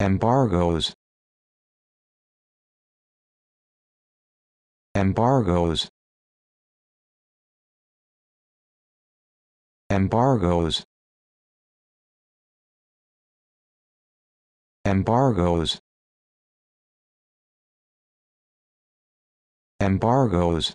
embargoes. Embargoes. Embargoes. Embargoes. Embargoes.